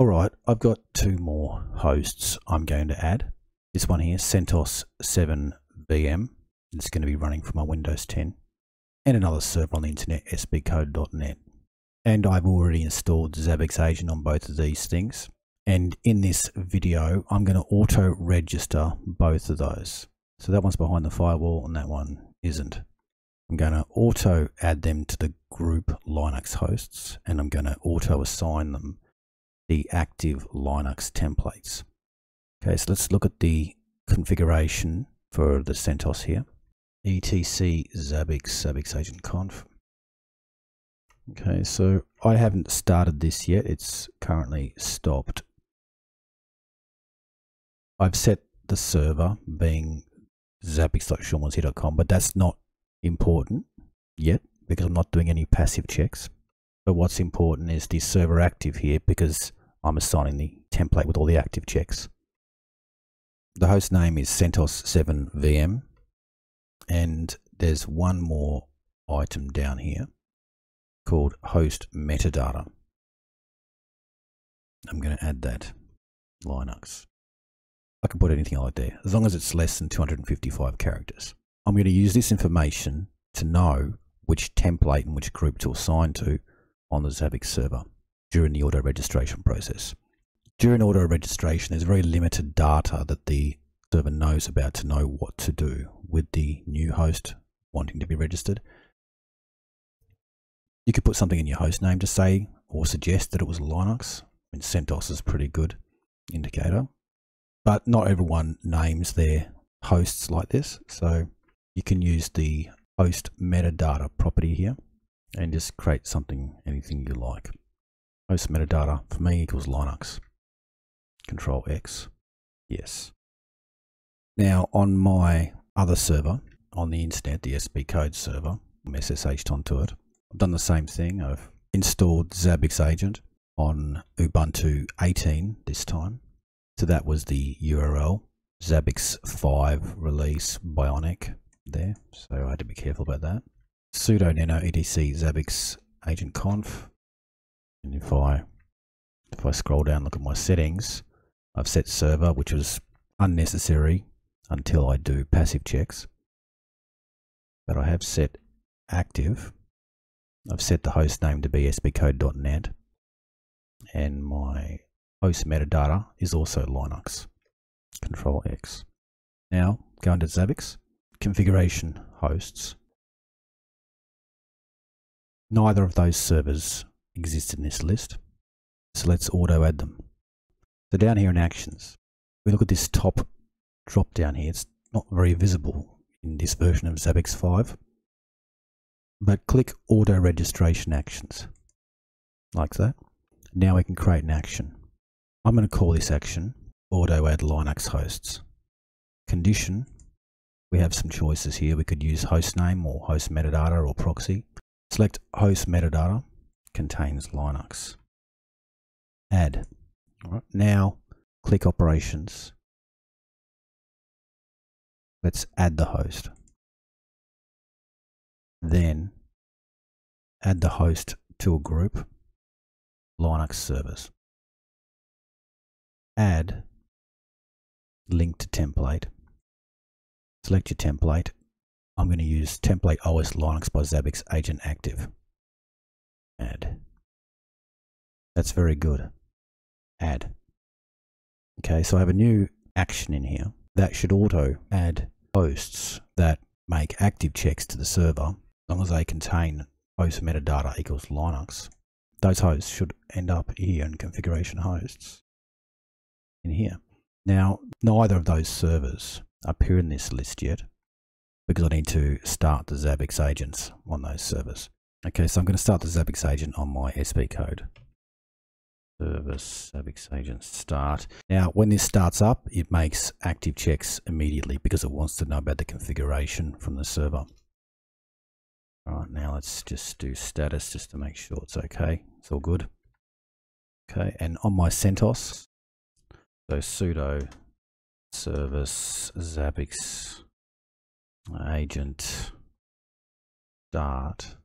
All right, I've got two more hosts I'm going to add. This one here, CentOS 7 VM. It's going to be running from my Windows 10. And another server on the internet, sbcode.net. And I've already installed Zabbix Agent on both of these things. And in this video, I'm going to auto register both of those. So that one's behind the firewall and that one isn't. I'm going to auto add them to the group Linux hosts and I'm going to auto assign them the active Linux templates. Okay, so let's look at the configuration for the CentOS here. etc zabbix zabbix agent conf. Okay, so I haven't started this yet. It's currently stopped. I've set the server being zabbix.seanwellshere.com, but that's not important yet because I'm not doing any passive checks. But what's important is the server active here because I'm assigning the template with all the active checks. The host name is CentOS7VM and there's one more item down here called host metadata. I'm going to add that Linux. I can put anything I like there as long as it's less than 255 characters. I'm going to use this information to know which template and which group to assign to on the Zabbix server during the auto registration process. During auto registration, there's very limited data that the server knows about to know what to do with the new host wanting to be registered. You could put something in your host name to say or suggest that it was Linux. I mean, CentOS is a pretty good indicator, but not everyone names their hosts like this. So you can use the host metadata property here and just create something, anything you like. Host metadata for me equals Linux. Control X. Yes. Now on my other server on the internet, the SB code server, I'm SSH'd onto it. I've done the same thing. I've installed Zabbix Agent on Ubuntu 18 this time. So that was the URL, Zabbix 5 release Bionic there. So I had to be careful about that. sudo nano etc Zabbix agent conf and if I if I scroll down look at my settings I've set server which was unnecessary until I do passive checks. But I have set active. I've set the host name to be sbcode.net and my host metadata is also Linux control X. Now go into Zabbix configuration hosts. Neither of those servers exist in this list. So let's auto add them. So down here in actions, we look at this top drop down here. It's not very visible in this version of Zabbix 5. But click auto registration actions like that. Now we can create an action. I'm going to call this action auto add Linux hosts. Condition, we have some choices here. We could use host name or host metadata or proxy. Select host metadata contains Linux. Add. Right, now click operations. Let's add the host. Then add the host to a group, Linux servers. Add link to template. Select your template. I'm going to use template OS Linux by Zabbix Agent Active add. That's very good. Add. Okay, so I have a new action in here that should auto add hosts that make active checks to the server as long as they contain host metadata equals Linux. Those hosts should end up here in configuration hosts in here. Now, neither of those servers appear in this list yet because I need to start the Zabbix agents on those servers. Okay, so I'm going to start the Zabbix agent on my SB code. Service Zabbix agent start. Now, when this starts up, it makes active checks immediately because it wants to know about the configuration from the server. All right, now let's just do status just to make sure it's okay. It's all good. Okay, and on my CentOS, so sudo service Zabbix agent start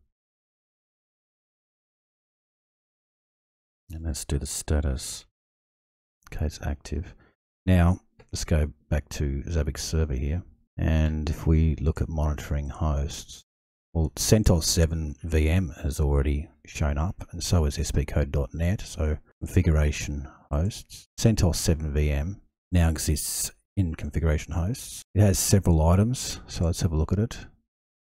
And let's do the status. It's active. Now, let's go back to Zabbix server here. And if we look at monitoring hosts, well, CentOS 7 VM has already shown up, and so has sbcode.net. So configuration hosts. CentOS 7 VM now exists in configuration hosts. It has several items, so let's have a look at it.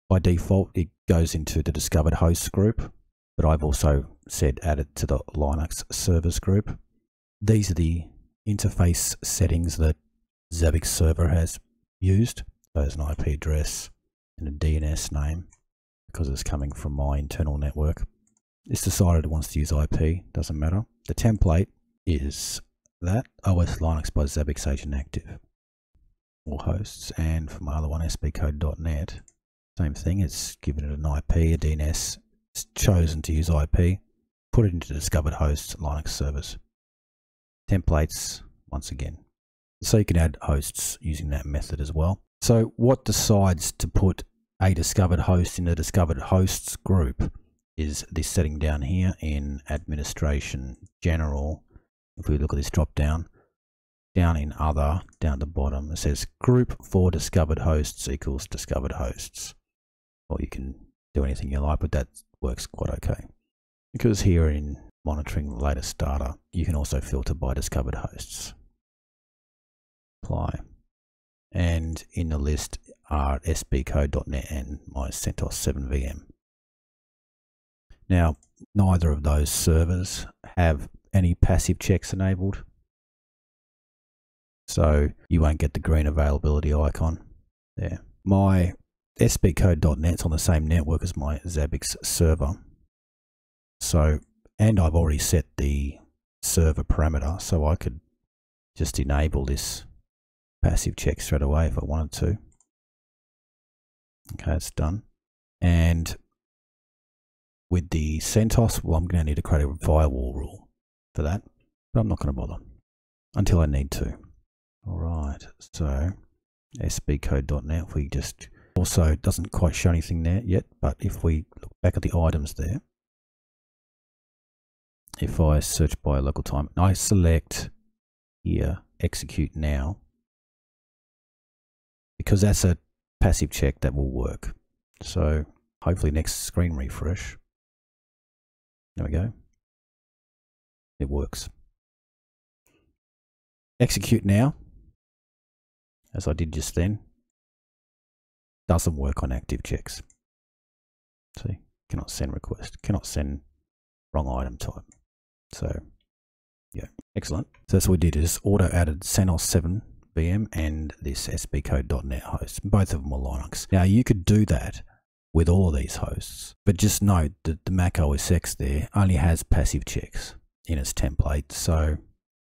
By default, it goes into the discovered hosts group, but I've also said add it to the Linux servers group. These are the interface settings that Zabbix server has used. So There's an IP address and a DNS name because it's coming from my internal network. It's decided it wants to use IP, doesn't matter. The template is that OS Linux by Zabbix Agent Active. All hosts, and for my other one, sbcode.net, same thing. It's given it an IP, a DNS. Chosen to use IP. Put it into discovered hosts, Linux service. Templates, once again. So you can add hosts using that method as well. So what decides to put a discovered host in the discovered hosts group is this setting down here in administration general. If we look at this drop down, down in other, down the bottom, it says group for discovered hosts equals discovered hosts. Or you can do anything you like, but that works quite okay. Because here in monitoring the latest data, you can also filter by discovered hosts. Apply. And in the list are sbcode.net and my CentOS 7 VM. Now, neither of those servers have any passive checks enabled. So you won't get the green availability icon there. My sbcode.net's on the same network as my Zabbix server. So, and I've already set the server parameter, so I could just enable this passive check straight away if I wanted to. Okay, it's done. And with the CentOS, well, I'm going to need to create a firewall rule for that, but I'm not going to bother until I need to. All right, so sbcode.net, if we just also doesn't quite show anything there yet, but if we look back at the items there, if I search by local time, I select here execute now because that's a passive check that will work. So hopefully next screen refresh. There we go. It works. Execute now, as I did just then. Doesn't work on active checks. See, cannot send request, cannot send wrong item type. So, yeah, excellent. So that's what we did is auto added CentOS 7 VM and this sbcode.net host. Both of them are Linux. Now you could do that with all of these hosts, but just note that the Mac OS X there only has passive checks in its template. So,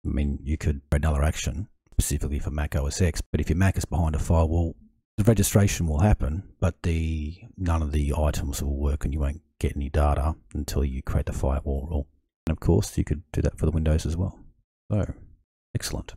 I mean, you could another action specifically for Mac OS X, but if your Mac is behind a firewall, the registration will happen, but the none of the items will work and you won't get any data until you create the firewall rule. And of course, you could do that for the Windows as well. So, excellent.